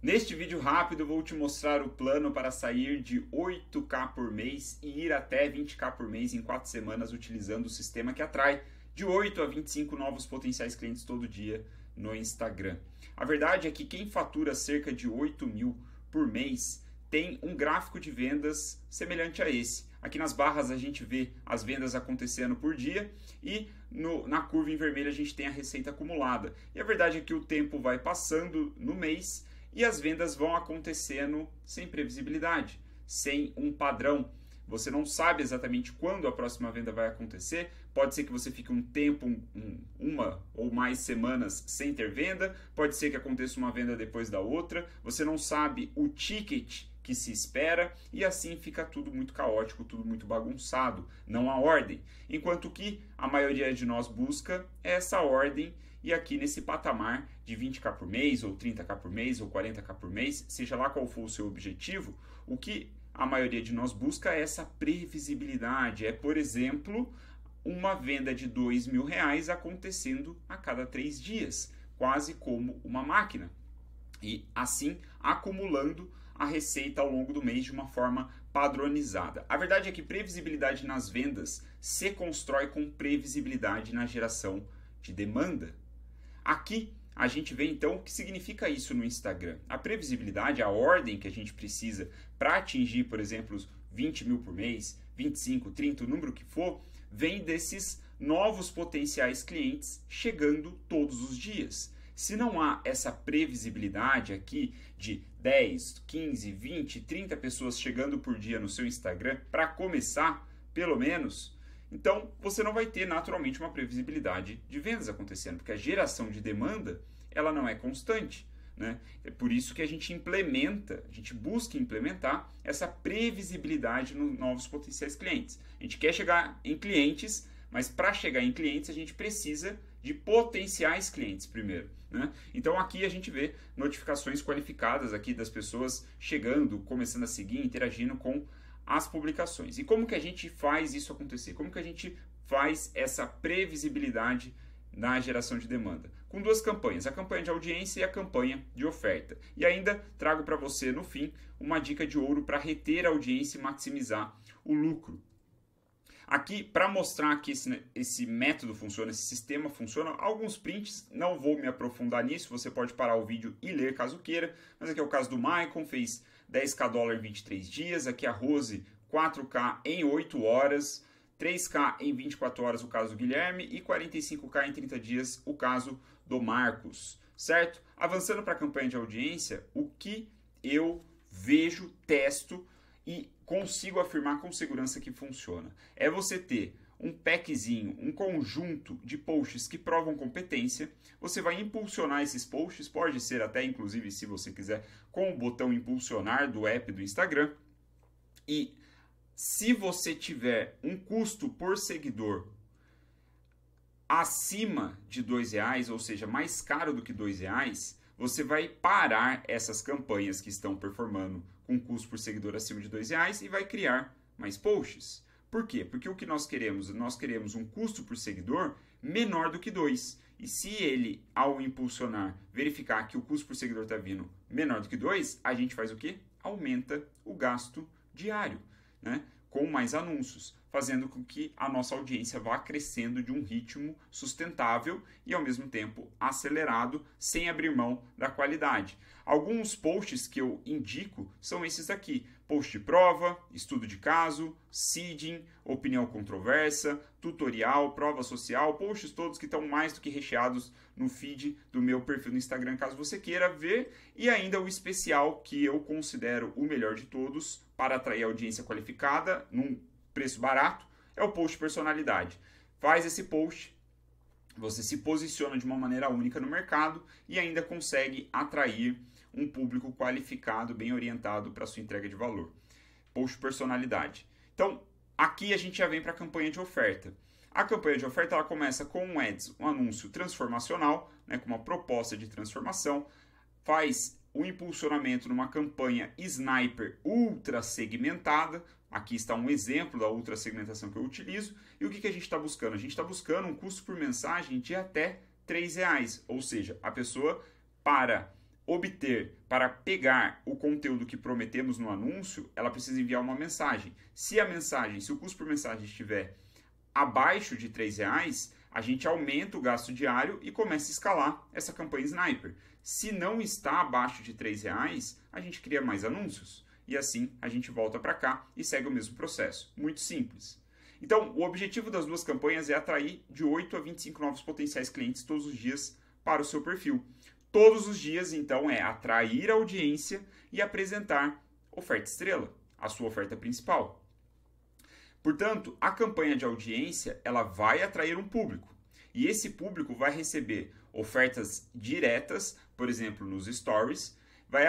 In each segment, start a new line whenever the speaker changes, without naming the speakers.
Neste vídeo rápido vou te mostrar o plano para sair de 8k por mês e ir até 20k por mês em 4 semanas utilizando o sistema que atrai de 8 a 25 novos potenciais clientes todo dia no Instagram. A verdade é que quem fatura cerca de 8 mil por mês tem um gráfico de vendas semelhante a esse. Aqui nas barras a gente vê as vendas acontecendo por dia e no, na curva em vermelho a gente tem a receita acumulada. E a verdade é que o tempo vai passando no mês e as vendas vão acontecendo sem previsibilidade, sem um padrão. Você não sabe exatamente quando a próxima venda vai acontecer. Pode ser que você fique um tempo, um, uma ou mais semanas sem ter venda. Pode ser que aconteça uma venda depois da outra. Você não sabe o ticket que se espera e assim fica tudo muito caótico, tudo muito bagunçado, não há ordem. Enquanto que a maioria de nós busca essa ordem e aqui nesse patamar de 20k por mês, ou 30k por mês, ou 40k por mês, seja lá qual for o seu objetivo, o que a maioria de nós busca é essa previsibilidade. É, por exemplo, uma venda de dois mil reais acontecendo a cada três dias, quase como uma máquina. E assim acumulando a receita ao longo do mês de uma forma padronizada. A verdade é que previsibilidade nas vendas se constrói com previsibilidade na geração de demanda. Aqui a gente vê então o que significa isso no Instagram. A previsibilidade, a ordem que a gente precisa para atingir, por exemplo, os 20 mil por mês, 25, 30, o número que for, vem desses novos potenciais clientes chegando todos os dias. Se não há essa previsibilidade aqui de 10, 15, 20, 30 pessoas chegando por dia no seu Instagram, para começar, pelo menos, então, você não vai ter naturalmente uma previsibilidade de vendas acontecendo, porque a geração de demanda ela não é constante. Né? É por isso que a gente implementa, a gente busca implementar essa previsibilidade nos novos potenciais clientes. A gente quer chegar em clientes, mas para chegar em clientes a gente precisa de potenciais clientes primeiro. Né? Então aqui a gente vê notificações qualificadas aqui das pessoas chegando, começando a seguir, interagindo com as publicações. E como que a gente faz isso acontecer? Como que a gente faz essa previsibilidade na geração de demanda? Com duas campanhas, a campanha de audiência e a campanha de oferta. E ainda trago para você no fim uma dica de ouro para reter a audiência e maximizar o lucro. Aqui, para mostrar que esse, esse método funciona, esse sistema funciona, alguns prints, não vou me aprofundar nisso, você pode parar o vídeo e ler caso queira, mas aqui é o caso do Maicon, fez 10k dólar em 23 dias, aqui a Rose 4k em 8 horas, 3k em 24 horas o caso do Guilherme e 45k em 30 dias o caso do Marcos, certo? Avançando para a campanha de audiência, o que eu vejo, testo e consigo afirmar com segurança que funciona. É você ter um packzinho, um conjunto de posts que provam competência. Você vai impulsionar esses posts, pode ser até inclusive se você quiser com o botão impulsionar do app do Instagram. E se você tiver um custo por seguidor acima de dois reais, ou seja, mais caro do que dois reais, você vai parar essas campanhas que estão performando com custo por seguidor acima de dois reais e vai criar mais posts. Por quê? Porque o que nós queremos? Nós queremos um custo por seguidor menor do que 2. E se ele, ao impulsionar, verificar que o custo por seguidor está vindo menor do que 2, a gente faz o quê? Aumenta o gasto diário, né? com mais anúncios fazendo com que a nossa audiência vá crescendo de um ritmo sustentável e ao mesmo tempo acelerado, sem abrir mão da qualidade. Alguns posts que eu indico são esses aqui: post de prova, estudo de caso, seeding, opinião controversa, tutorial, prova social, posts todos que estão mais do que recheados no feed do meu perfil no Instagram, caso você queira ver, e ainda o especial que eu considero o melhor de todos para atrair audiência qualificada num preço barato, é o post personalidade. Faz esse post, você se posiciona de uma maneira única no mercado e ainda consegue atrair um público qualificado, bem orientado para sua entrega de valor. Post personalidade. Então, aqui a gente já vem para a campanha de oferta. A campanha de oferta ela começa com um ads, um anúncio transformacional, né, com uma proposta de transformação, faz o impulsionamento numa campanha sniper ultra segmentada, Aqui está um exemplo da ultra segmentação que eu utilizo. E o que, que a gente está buscando? A gente está buscando um custo por mensagem de até R$ reais. Ou seja, a pessoa, para obter, para pegar o conteúdo que prometemos no anúncio, ela precisa enviar uma mensagem. Se a mensagem, se o custo por mensagem estiver abaixo de R$ reais, a gente aumenta o gasto diário e começa a escalar essa campanha Sniper. Se não está abaixo de R$ reais, a gente cria mais anúncios. E assim a gente volta para cá e segue o mesmo processo. Muito simples. Então, o objetivo das duas campanhas é atrair de 8 a 25 novos potenciais clientes todos os dias para o seu perfil. Todos os dias, então, é atrair a audiência e apresentar oferta estrela, a sua oferta principal. Portanto, a campanha de audiência ela vai atrair um público e esse público vai receber ofertas diretas, por exemplo, nos stories, vai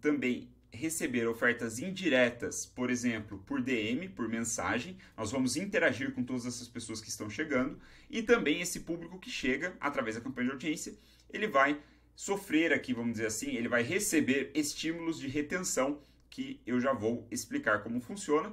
também receber ofertas indiretas, por exemplo, por DM, por mensagem. Nós vamos interagir com todas essas pessoas que estão chegando e também esse público que chega através da campanha de audiência, ele vai sofrer aqui, vamos dizer assim, ele vai receber estímulos de retenção que eu já vou explicar como funciona.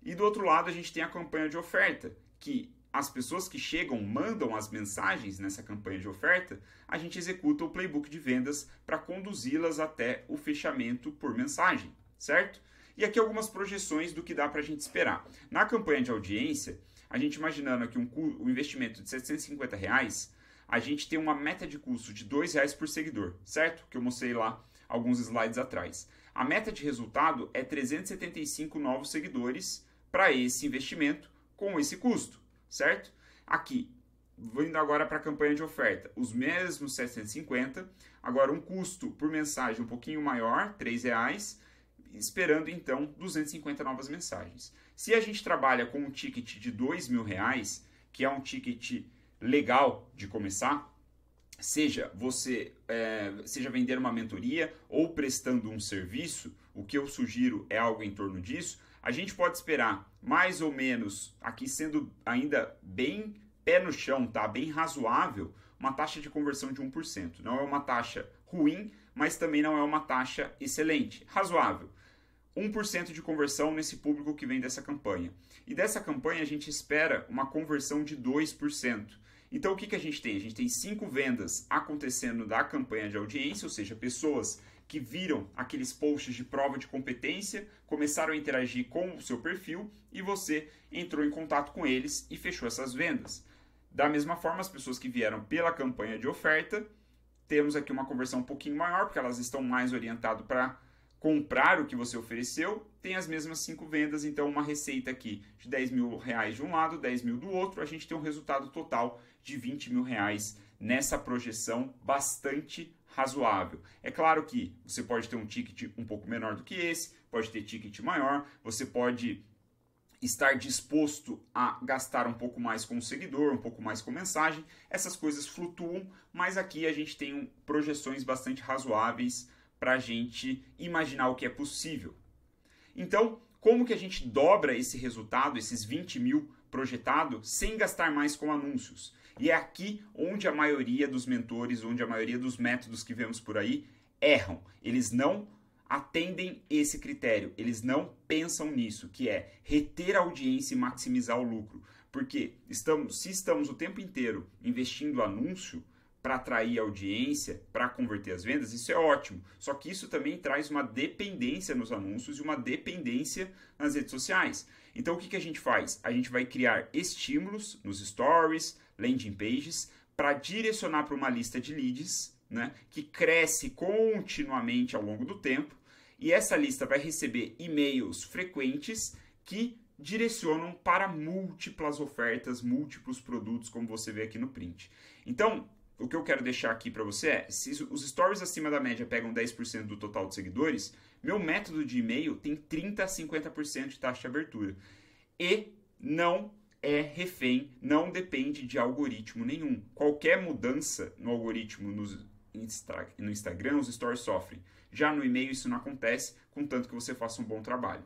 E do outro lado, a gente tem a campanha de oferta, que as pessoas que chegam mandam as mensagens nessa campanha de oferta, a gente executa o playbook de vendas para conduzi-las até o fechamento por mensagem, certo? E aqui algumas projeções do que dá para a gente esperar. Na campanha de audiência, a gente imaginando aqui um, um investimento de 750 reais, a gente tem uma meta de custo de R$ reais por seguidor, certo? Que eu mostrei lá alguns slides atrás. A meta de resultado é 375 novos seguidores para esse investimento com esse custo certo? Aqui, vindo agora para a campanha de oferta, os mesmos 750, agora um custo por mensagem um pouquinho maior, R$ reais, esperando então 250 novas mensagens. Se a gente trabalha com um ticket de R$ reais, que é um ticket legal de começar, seja você é, seja vender uma mentoria ou prestando um serviço, o que eu sugiro é algo em torno disso a gente pode esperar mais ou menos, aqui sendo ainda bem pé no chão, tá? Bem razoável, uma taxa de conversão de 1%. Não é uma taxa ruim, mas também não é uma taxa excelente. Razoável. 1% de conversão nesse público que vem dessa campanha. E dessa campanha a gente espera uma conversão de 2%. Então o que, que a gente tem? A gente tem cinco vendas acontecendo da campanha de audiência, ou seja, pessoas que viram aqueles posts de prova de competência, começaram a interagir com o seu perfil e você entrou em contato com eles e fechou essas vendas. Da mesma forma, as pessoas que vieram pela campanha de oferta, temos aqui uma conversão um pouquinho maior, porque elas estão mais orientadas para comprar o que você ofereceu, tem as mesmas cinco vendas, então uma receita aqui de 10 mil reais de um lado, 10 mil do outro, a gente tem um resultado total de 20 mil reais nessa projeção bastante razoável. É claro que você pode ter um ticket um pouco menor do que esse, pode ter ticket maior, você pode estar disposto a gastar um pouco mais com o seguidor, um pouco mais com mensagem. Essas coisas flutuam, mas aqui a gente tem projeções bastante razoáveis para a gente imaginar o que é possível. Então, como que a gente dobra esse resultado, esses 20 mil projetado, sem gastar mais com anúncios? E é aqui onde a maioria dos mentores, onde a maioria dos métodos que vemos por aí erram. Eles não atendem esse critério, eles não pensam nisso, que é reter a audiência e maximizar o lucro. Porque estamos, se estamos o tempo inteiro investindo anúncio para atrair audiência, para converter as vendas, isso é ótimo. Só que isso também traz uma dependência nos anúncios e uma dependência nas redes sociais. Então o que, que a gente faz? A gente vai criar estímulos nos stories, landing pages para direcionar para uma lista de leads, né, que cresce continuamente ao longo do tempo, e essa lista vai receber e-mails frequentes que direcionam para múltiplas ofertas, múltiplos produtos, como você vê aqui no print. Então, o que eu quero deixar aqui para você é, se os stories acima da média pegam 10% do total de seguidores, meu método de e-mail tem 30 a 50% de taxa de abertura. E não é refém, não depende de algoritmo nenhum. Qualquer mudança no algoritmo no, no Instagram, os stories sofrem. Já no e-mail isso não acontece, contanto que você faça um bom trabalho.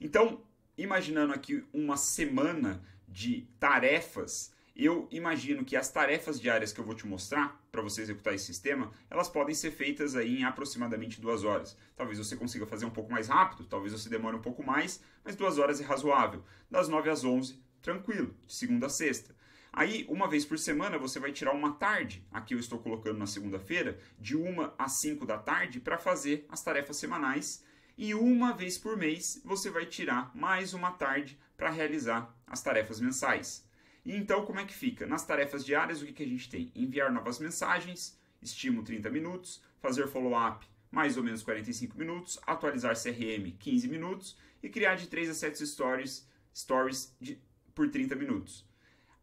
Então, imaginando aqui uma semana de tarefas eu imagino que as tarefas diárias que eu vou te mostrar para você executar esse sistema, elas podem ser feitas aí em aproximadamente duas horas. Talvez você consiga fazer um pouco mais rápido, talvez você demore um pouco mais, mas duas horas é razoável. Das 9 às 11, tranquilo, de segunda a sexta. Aí, uma vez por semana, você vai tirar uma tarde, aqui eu estou colocando na segunda-feira, de 1 às 5 da tarde, para fazer as tarefas semanais. E uma vez por mês, você vai tirar mais uma tarde para realizar as tarefas mensais. Então, como é que fica? Nas tarefas diárias, o que, que a gente tem? Enviar novas mensagens, estímulo 30 minutos, fazer follow-up mais ou menos 45 minutos, atualizar CRM 15 minutos e criar de 3 a 7 stories, stories de, por 30 minutos.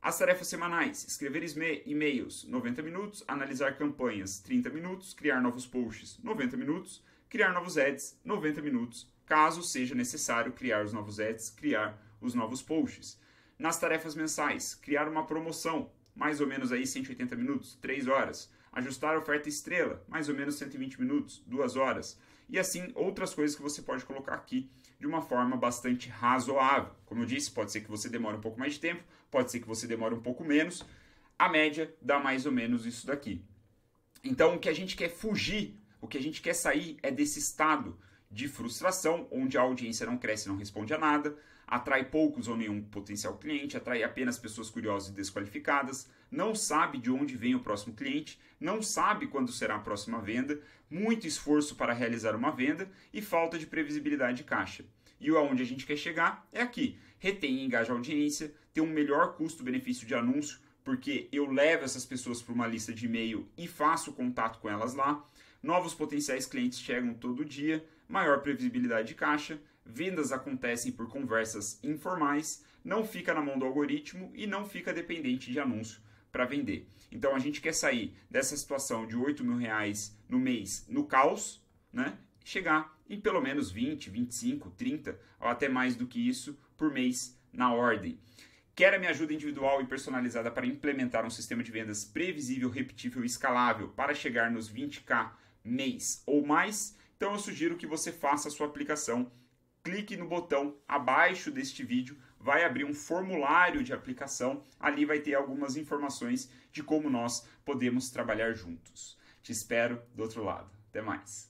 As tarefas semanais: escrever e-mails 90 minutos, analisar campanhas 30 minutos, criar novos posts 90 minutos, criar novos ads 90 minutos, caso seja necessário criar os novos ads, criar os novos posts. Nas tarefas mensais: criar uma promoção, mais ou menos aí 180 minutos, 3 horas. Ajustar a oferta estrela, mais ou menos 120 minutos, 2 horas. E assim outras coisas que você pode colocar aqui de uma forma bastante razoável. Como eu disse, pode ser que você demore um pouco mais de tempo, pode ser que você demore um pouco menos. A média dá mais ou menos isso daqui. Então, o que a gente quer fugir, o que a gente quer sair é desse estado de frustração, onde a audiência não cresce não responde a nada, atrai poucos ou nenhum potencial cliente, atrai apenas pessoas curiosas e desqualificadas, não sabe de onde vem o próximo cliente, não sabe quando será a próxima venda, muito esforço para realizar uma venda e falta de previsibilidade de caixa. E aonde a gente quer chegar é aqui. Retém e engaja a audiência, tem um melhor custo-benefício de anúncio, porque eu levo essas pessoas para uma lista de e-mail e faço contato com elas lá. Novos potenciais clientes chegam todo dia, maior previsibilidade de caixa, vendas acontecem por conversas informais, não fica na mão do algoritmo e não fica dependente de anúncio para vender. Então a gente quer sair dessa situação de 8 mil reais no mês no caos, né? Chegar em pelo menos 20, 25, 30 ou até mais do que isso por mês na ordem. Quer a minha ajuda individual e personalizada para implementar um sistema de vendas previsível, repetível e escalável para chegar nos 20k mês ou mais? Então eu sugiro que você faça a sua aplicação. Clique no botão abaixo deste vídeo vai abrir um formulário de aplicação. Ali vai ter algumas informações de como nós podemos trabalhar juntos. Te espero do outro lado. Até mais.